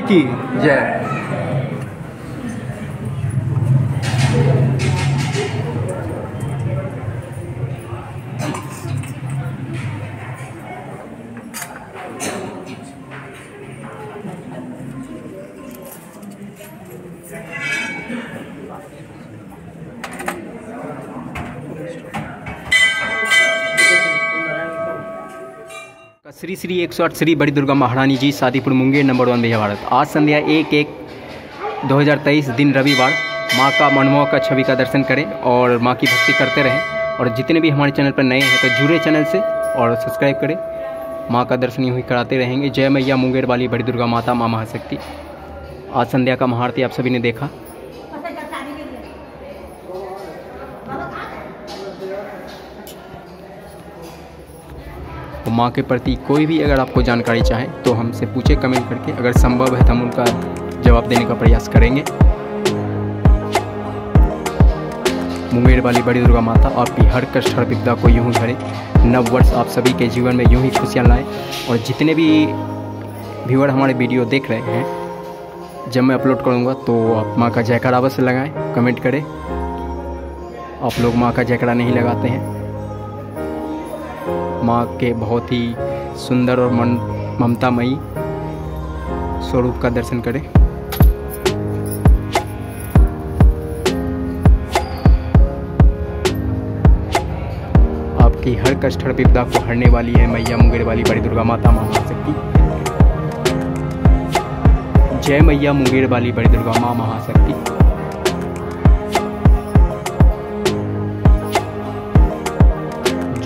की। जय। श्री श्री एक सौ आठ श्री बड़ी दुर्गा महारानी जी शादीपुर मुंगेर, नंबर वन भैया भारत। आज संध्या एक एक 2023 दिन रविवार। माँ का मनमोहक छवि का दर्शन करें और माँ की भक्ति करते रहें। और जितने भी हमारे चैनल पर नए हैं तो जुड़े चैनल से और सब्सक्राइब करें। माँ का दर्शन यूँ ही कराते रहेंगे। जय मैया मुंगेर वाली बड़ी दुर्गा माता, माँ महाशक्ति। आज संध्या का महारती आप सभी ने देखा। माँ के प्रति कोई भी अगर आपको जानकारी चाहे तो हमसे पूछे, कमेंट करके। अगर संभव है तो हम उनका जवाब देने का प्रयास करेंगे। मुंगेर वाली बड़ी दुर्गा माता, आपकी हर कष्ट हर विपदा को यूँ भरे। नव वर्ष आप सभी के जीवन में यूँ ही खुशियाँ लाएँ। और जितने भी व्यूअर हमारे वीडियो देख रहे हैं, जब मैं अपलोड करूँगा तो आप माँ का जयकारा अवश्य लगाएँ, कमेंट करें। आप लोग माँ का जयकारा नहीं लगाते हैं। माँ के बहुत ही सुंदर और मन ममतामयी स्वरूप का दर्शन करें। आपकी हर कष्ट, हर विपदा को हरने वाली है, मैया मुंगेर वाली, बड़ी दुर्गा माता, माँ महाशक्ति। जय मैया मुंगेर वाली, बड़ी दुर्गा माँ महाशक्ति।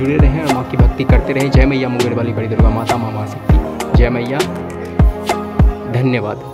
जुड़े रहें और माँ की भक्ति करते रहें। जय मैया मुंगेर वाली बड़ी दुर्गा माता माँ शक्ति। जय मैया। धन्यवाद।